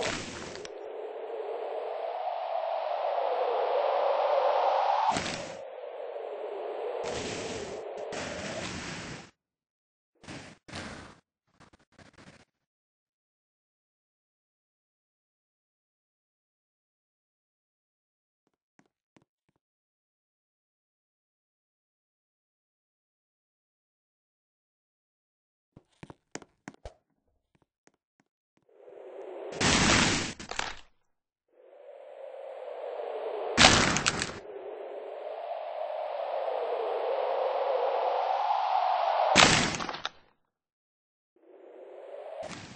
you Yeah.